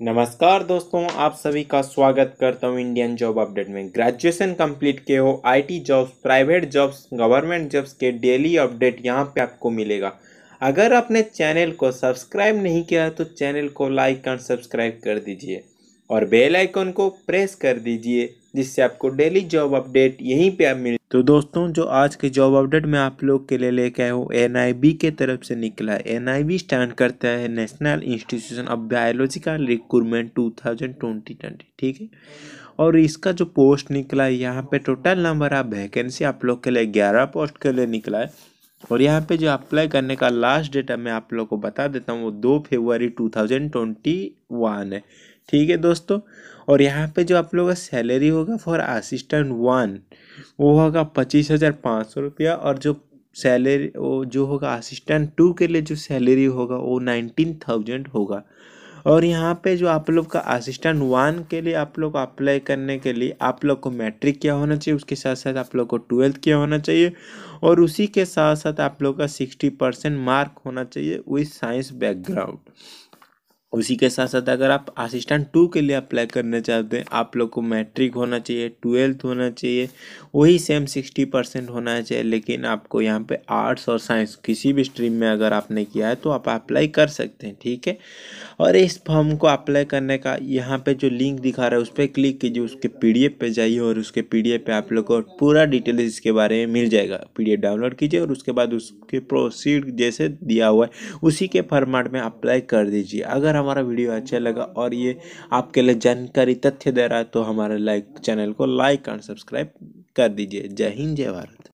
नमस्कार दोस्तों, आप सभी का स्वागत करता हूँ इंडियन जॉब अपडेट में। ग्रेजुएशन कंप्लीट के हो IT jobs private jobs government jobs के डेली अपडेट यहाँ पे आपको मिलेगा। अगर आपने चैनल को सब्सक्राइब नहीं किया है तो चैनल को लाइक एंड सब्सक्राइब कर दीजिए। और बेल आइकन को प्रेस कर दीजिए, जिससे आपको डेली जॉब अपडेट यहीं पर मिल तो दोस्तों, जो आज के जॉब अपडेट में आप लोग के लिए लेके आए हो एन के तरफ़ से निकला है। एन स्टैंड करता है national institution of biological recruitment two thousand twenty twenty ठीक है? और इसका जो पोस्ट निकला है, यहाँ पे टोटल नंबर ऑफ़ वैकेंसी आप लोग के लिए ग्यारह पोस्ट के लिए निकला है। और यहाँ पे जो अप्लाई करने का लास्ट डेट है मैं आप लोग को बता देता हूँ, वो दो फरवरी टू थाउज़ेंड ट्वेंटी वन है। ठीक है दोस्तों? और यहाँ पे जो आप लोगों का सैलरी होगा फॉर असिस्टेंट वन वो होगा पच्चीस हज़ार पाँच सौ रुपया और जो सैलरी वो जो होगा असिस्टेंट टू के लिए जो सैलरी होगा, वो नाइनटीन थाउज़ेंड होगा। और यहाँ पे जो आप लोग का असिस्टेंट वन के लिए आप लोग अप्लाई करने के लिए आप लोग को मैट्रिक क्या होना चाहिए, उसके साथ साथ आप लोग को ट्वेल्थ क्या होना चाहिए और उसी के साथ साथ आप लोग का सिक्सटी परसेंट मार्क होना चाहिए विथ साइंस बैकग्राउंड उसी के साथ साथ अगर आप असिस्टेंट टू के लिए अप्लाई करना चाहते हैं, आप लोग को मैट्रिक होना चाहिए ट्वेल्थ होना चाहिए, वही सेम सिक्सटी परसेंट होना चाहिए। लेकिन आपको यहाँ पे आर्ट्स और साइंस किसी भी स्ट्रीम में अगर आपने किया है तो आप अप्लाई कर सकते हैं, ठीक है? और इस फॉर्म को अप्लाई करने का यहाँ पर जो लिंक दिखा रहा है, उस पर क्लिक कीजिए, उसके पीडीएफ पे जाइए और उसके पीडीएफ पे आप लोग को पूरा डिटेल इसके बारे में मिल जाएगा। पीडीएफ डाउनलोड कीजिए और उसके बाद उसके प्रोसीड जैसे दिया हुआ है, उसी के फॉर्मेट में अप्लाई कर दीजिए। अगर हमारा वीडियो अच्छा लगा और ये आपके लिए जानकारी तथ्य दे रहा है तो हमारे लाइक चैनल को लाइक एंड सब्सक्राइब कर दीजिए। जय हिंद, जय भारत।